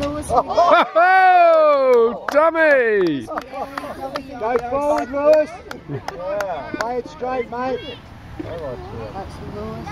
Lewis. Oh, dummy! Go forward, Lewis. yeah. Play it straight, mate. That's Lewis.